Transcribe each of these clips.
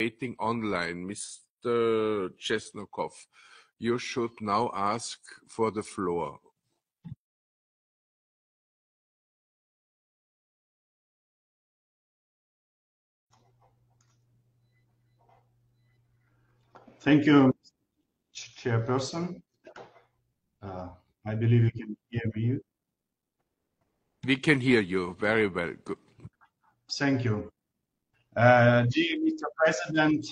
waiting online, Mr. Chesnokov. You should now ask for the floor. Thank you, Chairperson. Uh, I believe you can hear me. We can hear you very well. Good. Thank you. Uh, dear Mr. President,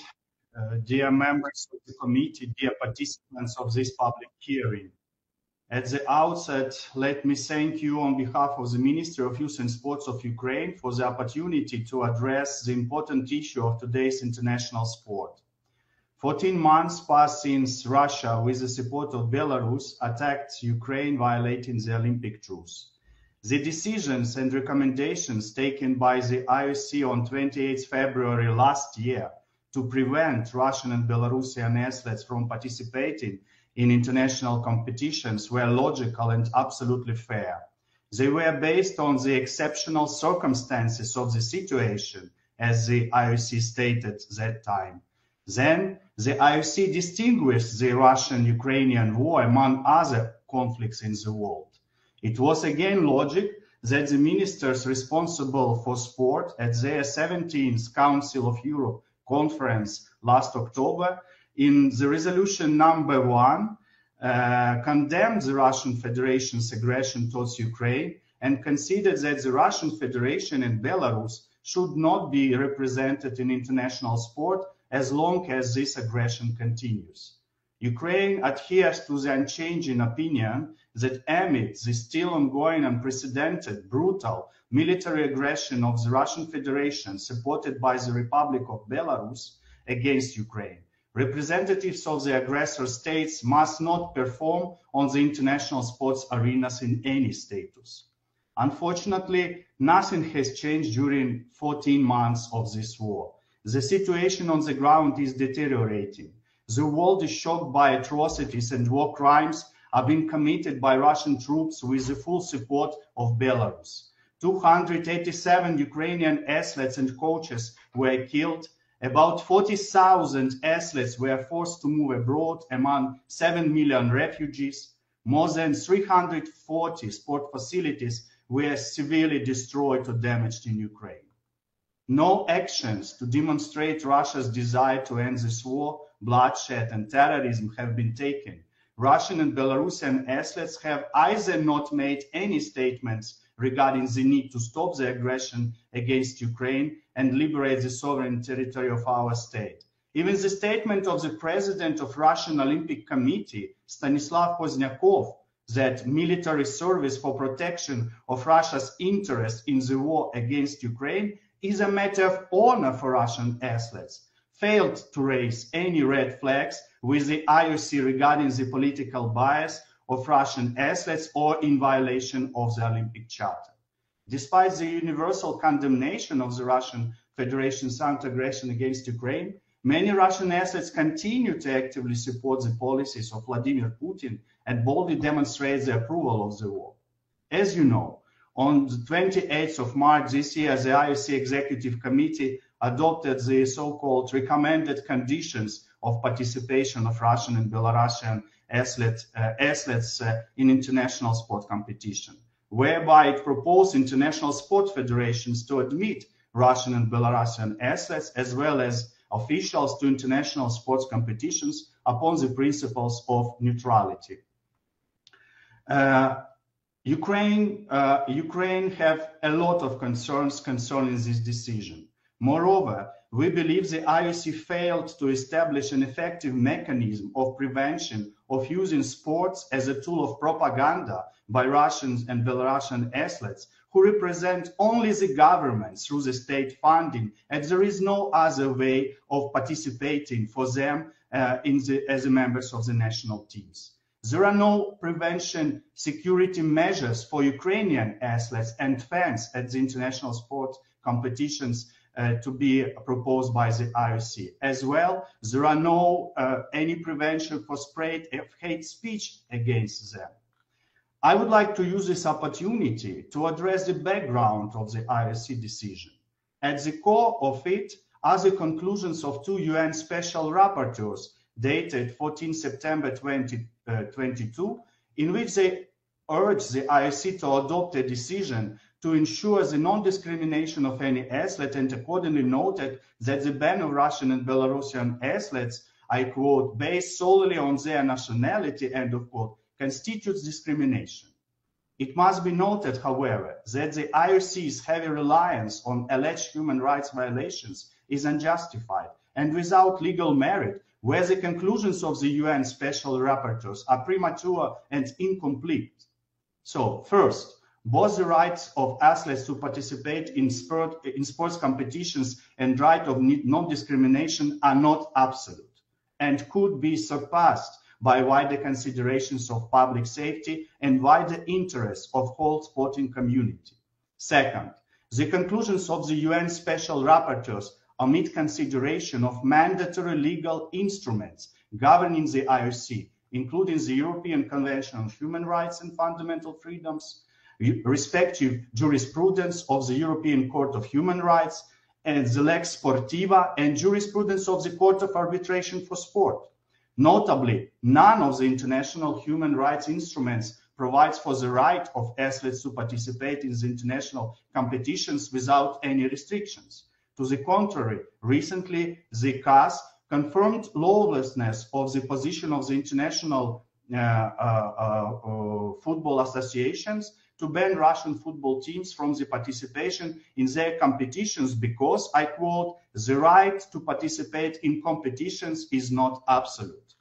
uh, dear members of the committee, dear participants of this public hearing. At the outset, let me thank you on behalf of the Ministry of Youth and Sports of Ukraine for the opportunity to address the important issue of today's international sport. 14 months passed since Russia, with the support of Belarus, attacked Ukraine, violating the Olympic truce. The decisions and recommendations taken by the IOC on 28 February last year to prevent Russian and Belarusian athletes from participating in international competitions were logical and absolutely fair. They were based on the exceptional circumstances of the situation, as the IOC stated that time. Then the IOC distinguished the Russian-Ukrainian war among other conflicts in the world. It was again logic that the ministers responsible for sport at their 17th Council of Europe conference last October in the resolution number one uh, condemned the Russian Federation's aggression towards Ukraine and considered that the Russian Federation and Belarus should not be represented in international sport as long as this aggression continues. Ukraine adheres to the unchanging opinion that amid the still ongoing unprecedented, brutal military aggression of the Russian Federation supported by the Republic of Belarus against Ukraine, representatives of the aggressor states must not perform on the international sports arenas in any status. Unfortunately, nothing has changed during 14 months of this war. The situation on the ground is deteriorating the world is shocked by atrocities and war crimes are being committed by Russian troops with the full support of Belarus. 287 Ukrainian athletes and coaches were killed. About 40,000 athletes were forced to move abroad among 7 million refugees. More than 340 sport facilities were severely destroyed or damaged in Ukraine. No actions to demonstrate Russia's desire to end this war bloodshed and terrorism have been taken. Russian and Belarusian athletes have either not made any statements regarding the need to stop the aggression against Ukraine and liberate the sovereign territory of our state. Even the statement of the president of Russian Olympic Committee, Stanislav Pozdnyakov, that military service for protection of Russia's interests in the war against Ukraine is a matter of honor for Russian athletes failed to raise any red flags with the IOC regarding the political bias of Russian athletes or in violation of the Olympic Charter. Despite the universal condemnation of the Russian Federation's aggression against Ukraine, many Russian athletes continue to actively support the policies of Vladimir Putin and boldly demonstrate their approval of the war. As you know, on the 28th of March this year, the IOC Executive Committee adopted the so-called recommended conditions of participation of Russian and Belarusian uh, athletes uh, in international sport competition, whereby it proposed international sport federations to admit Russian and Belarusian athletes as well as officials to international sports competitions upon the principles of neutrality. Uh, Ukraine, uh, Ukraine have a lot of concerns concerning this decision. Moreover, we believe the IOC failed to establish an effective mechanism of prevention of using sports as a tool of propaganda by Russians and Belarusian athletes who represent only the government through the state funding, and there is no other way of participating for them uh, the, as members of the national teams. There are no prevention security measures for Ukrainian athletes and fans at the international sport competitions uh, to be proposed by the IOC. As well, there are no uh, any prevention for spread of hate speech against them. I would like to use this opportunity to address the background of the IOC decision. At the core of it are the conclusions of two UN special rapporteurs dated 14 September 2022, uh, in which they urge the IOC to adopt a decision to ensure the non-discrimination of any athlete and accordingly noted that the ban of Russian and Belarusian athletes, I quote, based solely on their nationality, end of quote, constitutes discrimination. It must be noted, however, that the IOC's heavy reliance on alleged human rights violations is unjustified and without legal merit, where the conclusions of the UN special rapporteurs are premature and incomplete. So, first, both the rights of athletes to participate in, sport, in sports competitions and right of non-discrimination are not absolute and could be surpassed by wider considerations of public safety and wider interests of whole sporting community. Second, the conclusions of the UN special rapporteurs omit consideration of mandatory legal instruments governing the IOC, including the European Convention on Human Rights and Fundamental Freedoms, respective jurisprudence of the European Court of Human Rights and the lex sportiva and jurisprudence of the Court of Arbitration for Sport. Notably, none of the international human rights instruments provides for the right of athletes to participate in the international competitions without any restrictions. To the contrary, recently the CAS confirmed lawlessness of the position of the international uh, uh, uh, football associations to ban Russian football teams from the participation in their competitions because, I quote, the right to participate in competitions is not absolute.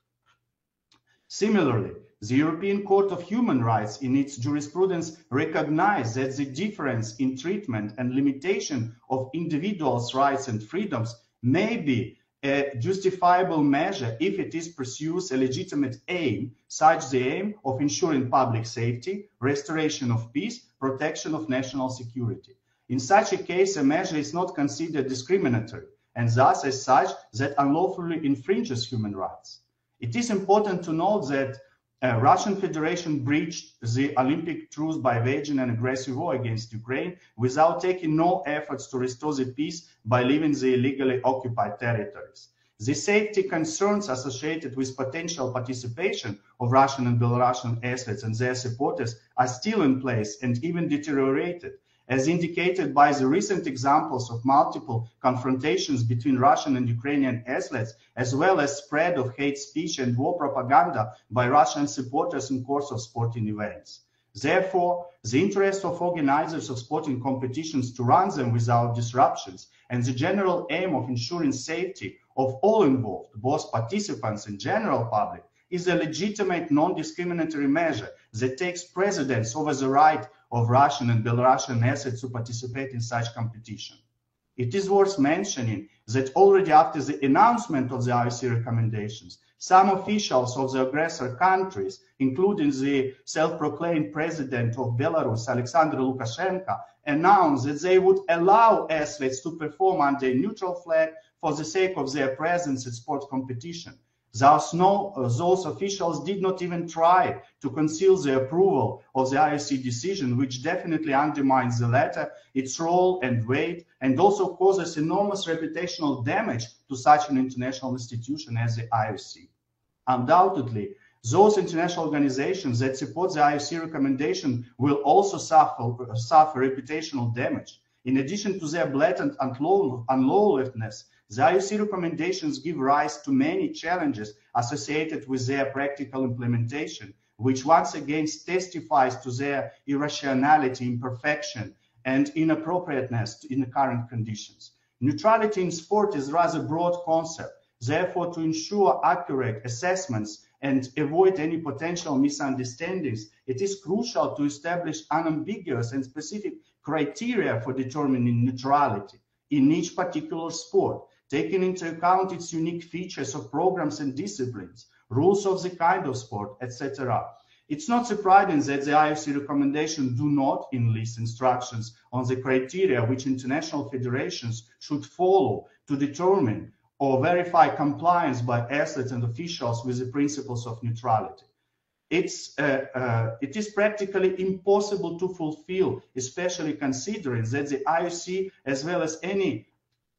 Similarly, the European Court of Human Rights in its jurisprudence recognized that the difference in treatment and limitation of individuals' rights and freedoms may be a justifiable measure if it is pursues a legitimate aim, such the aim of ensuring public safety, restoration of peace, protection of national security. In such a case, a measure is not considered discriminatory and thus as such that unlawfully infringes human rights. It is important to note that uh, Russian Federation breached the Olympic truce by waging an aggressive war against Ukraine without taking no efforts to restore the peace by leaving the illegally occupied territories. The safety concerns associated with potential participation of Russian and Belarusian athletes and their supporters are still in place and even deteriorated as indicated by the recent examples of multiple confrontations between Russian and Ukrainian athletes, as well as spread of hate speech and war propaganda by Russian supporters in course of sporting events. Therefore, the interest of organizers of sporting competitions to run them without disruptions and the general aim of ensuring safety of all involved, both participants and general public, is a legitimate non-discriminatory measure that takes precedence over the right of Russian and Belarusian assets to participate in such competition. It is worth mentioning that already after the announcement of the IOC recommendations, some officials of the aggressor countries, including the self-proclaimed president of Belarus, Alexander Lukashenko, announced that they would allow athletes to perform under a neutral flag for the sake of their presence at sports competition, Thus, no, uh, those officials did not even try to conceal the approval of the IOC decision, which definitely undermines the latter, its role and weight, and also causes enormous reputational damage to such an international institution as the IOC. Undoubtedly, those international organizations that support the IOC recommendation will also suffer, suffer reputational damage. In addition to their blatant unlawfulness, the IOC recommendations give rise to many challenges associated with their practical implementation, which once again testifies to their irrationality, imperfection, and inappropriateness in the current conditions. Neutrality in sport is rather broad concept. Therefore, to ensure accurate assessments and avoid any potential misunderstandings, it is crucial to establish unambiguous and specific criteria for determining neutrality in each particular sport taking into account its unique features of programs and disciplines, rules of the kind of sport, etc. It's not surprising that the IOC recommendations do not enlist instructions on the criteria which international federations should follow to determine or verify compliance by athletes and officials with the principles of neutrality. It's, uh, uh, it is practically impossible to fulfill, especially considering that the IOC, as well as any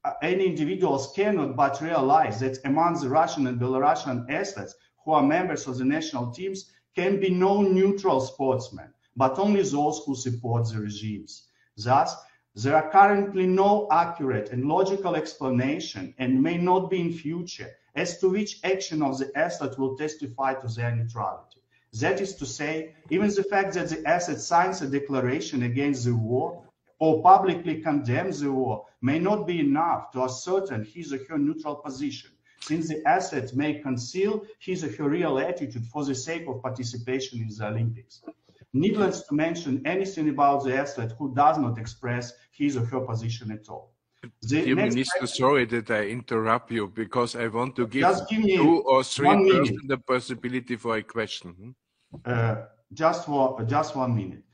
Uh, any individuals cannot but realize that among the Russian and Belarusian athletes who are members of the national teams can be no neutral sportsmen, but only those who support the regimes. Thus, there are currently no accurate and logical explanation and may not be in future as to which action of the asset will testify to their neutrality. That is to say, even the fact that the asset signs a declaration against the war or publicly condemns the war may not be enough to ascertain his or her neutral position, since the asset may conceal his or her real attitude for the sake of participation in the Olympics. Needless to mention anything about the athlete who does not express his or her position at all. The Dear Minister, question, sorry that I interrupt you because I want to give, give two or three persons the possibility for a question. Hmm? Uh, just for just one minute.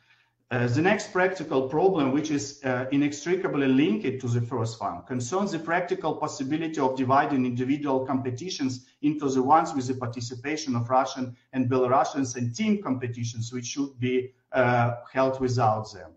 Uh, the next practical problem, which is uh, inextricably linked to the first one, concerns the practical possibility of dividing individual competitions into the ones with the participation of Russian and Belarusians and team competitions, which should be uh, held without them.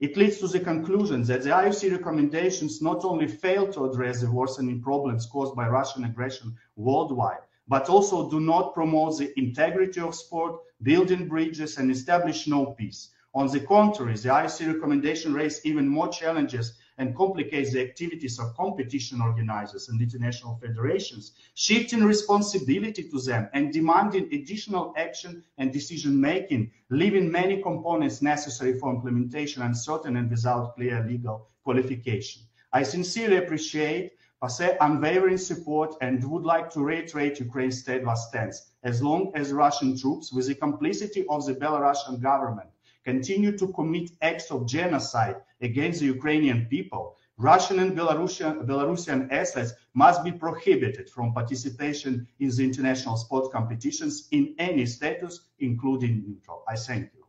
It leads to the conclusion that the IOC recommendations not only fail to address the worsening problems caused by Russian aggression worldwide, but also do not promote the integrity of sport, building bridges, and establish no peace. On the contrary, the IOC recommendation raises even more challenges and complicates the activities of competition organizers and international federations, shifting responsibility to them and demanding additional action and decision making, leaving many components necessary for implementation uncertain and without clear legal qualification. I sincerely appreciate PACE unwavering support and would like to reiterate Ukraine's steadfast stance. As long as Russian troops, with the complicity of the Belarusian government, continue to commit acts of genocide against the Ukrainian people, Russian and Belarusian, Belarusian athletes must be prohibited from participation in the international sport competitions in any status, including neutral. I thank you.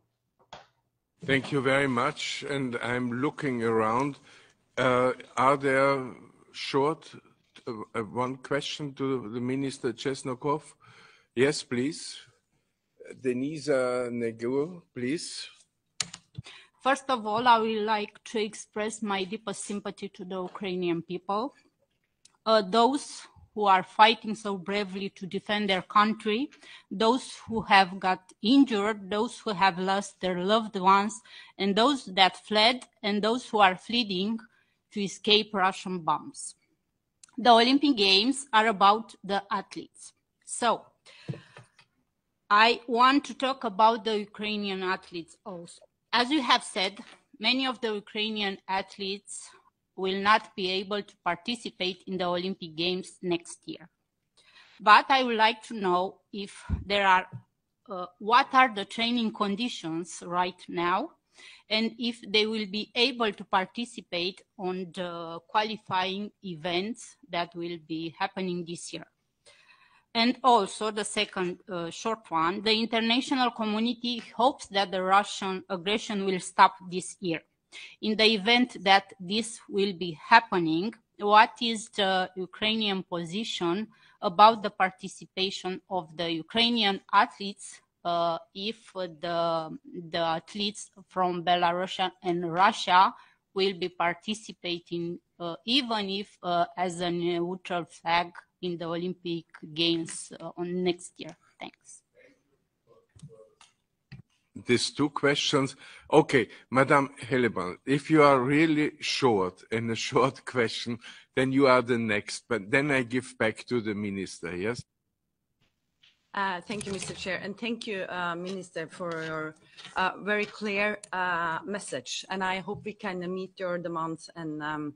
Thank you very much. And I'm looking around. Uh, are there short, uh, uh, one question to the Minister Chesnokov. Yes, please. Denisa Negur, please. First of all, I would like to express my deepest sympathy to the Ukrainian people. Uh, those who are fighting so bravely to defend their country, those who have got injured, those who have lost their loved ones, and those that fled, and those who are fleeing to escape Russian bombs. The Olympic Games are about the athletes. So I want to talk about the Ukrainian athletes also. As you have said, many of the Ukrainian athletes will not be able to participate in the Olympic Games next year. But I would like to know if there are, uh, what are the training conditions right now and if they will be able to participate on the qualifying events that will be happening this year. And also the second uh, short one, the international community hopes that the Russian aggression will stop this year. In the event that this will be happening, what is the Ukrainian position about the participation of the Ukrainian athletes uh, if the, the athletes from Belarus and Russia will be participating, even if uh, as a neutral flag in the Olympic Games uh, on next year. Thanks. These two questions. Okay, Madame Helleland, if you are really short in a short question, then you are the next, but then I give back to the minister, yes? Uh, thank you, Mr. Chair, and thank you, uh, Minister, for your uh, very clear uh, message. And I hope we can meet your demands and um,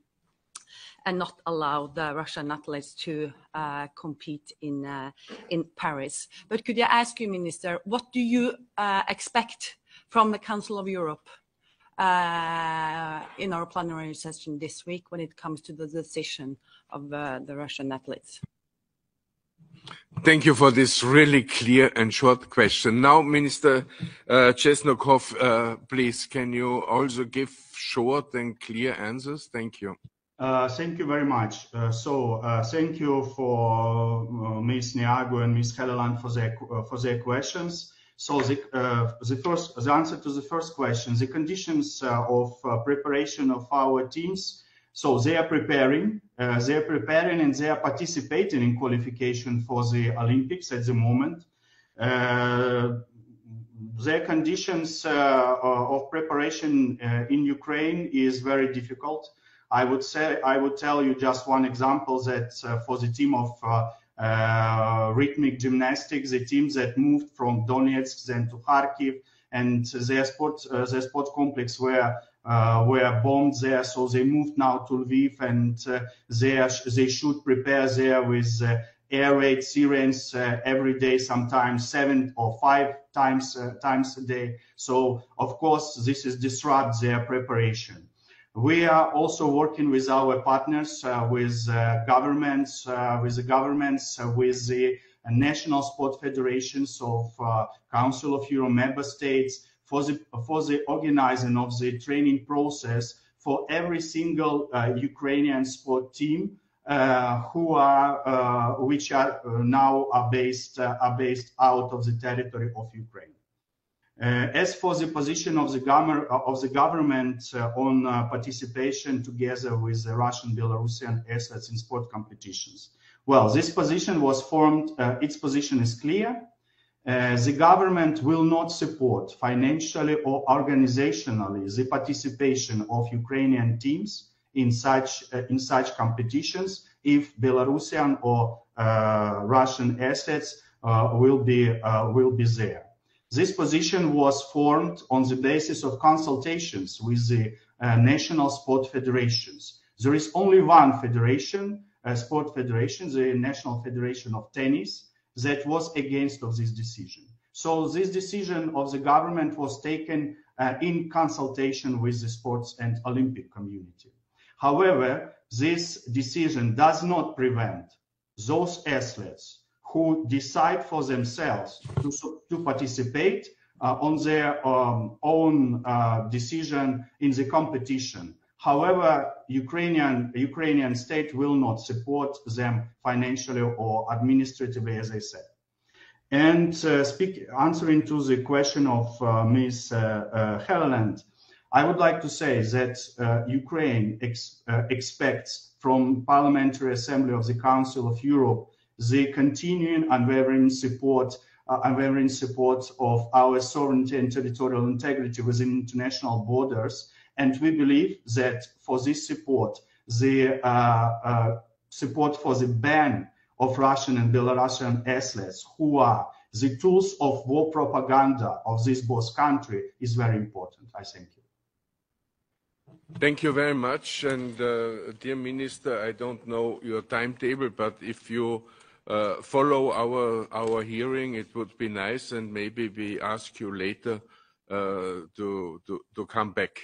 and not allow the Russian athletes to uh, compete in uh, in Paris. But could I ask you, Minister, what do you expect from the Council of Europe in our plenary session this week when it comes to the decision of the Russian athletes? Thank you for this really clear and short question. Now, Minister uh, Chesnokov, uh, please, can you also give short and clear answers? Thank you. Uh, thank you very much. Uh, so, uh, thank you for uh, Ms. Niago and Ms. Helleland for their uh, for their questions. So, the the first the answer to the first question: the conditions of preparation of our teams So they are preparing, they are preparing and they are participating in qualification for the Olympics at the moment. Their conditions of preparation in Ukraine is very difficult. I would say I would tell you just one example that uh, for the team of uh, rhythmic gymnastics, the team that moved from Donetsk then to Kharkiv, and their sport their sport complex were uh, were bombed there, so they moved now to Lviv, and uh, they are, they should prepare there with uh, air raid sirens uh, every day, sometimes seven or five times uh, times a day. So of course this is disrupt their preparation. We are also working with our partners, uh, with governments, with the governments, with the national sport federations of Council of Europe member states, for the for the organizing of the training process for every single uh, Ukrainian sport team uh, who are uh, which are uh, now are based uh, are based out of the territory of Ukraine. Uh, as for the position of the, government of the government on participation together with the Russian Belarusian athletes in sport competitions, well, this position was formed. its position is clear uh, the government will not support financially or organizationally the participation of Ukrainian teams in such uh, in such competitions if Belarusian or uh, Russian assets uh, will be uh, will be there. This position was formed on the basis of consultations with the national sport federations. There is only one federation, sport federation, the National Federation of Tennis, that was against of this decision. So this decision of the government was taken uh, in consultation with the sports and Olympic community. However, this decision does not prevent those athletes who decide for themselves to, to participate uh, on their um, own uh, decision in the competition However, Ukrainian Ukrainian state will not support them financially or administratively, as I said. And uh, speak, answering to the question of uh, Ms. Uh, uh, Helland, I would like to say that uh, Ukraine ex, uh, expects from Parliamentary Assembly of the Council of Europe the continuing unwavering support unwavering support of our sovereignty and territorial integrity within international borders and we believe that for this support, the uh, uh, support for the ban of Russian and Belarusian athletes who are the tools of war propaganda of this both country is very important. I thank you. Thank you very much. And uh, dear Minister, I don't know your timetable, but if you uh, follow our, our hearing, it would be nice. And maybe we ask you later uh, to, to, to come back.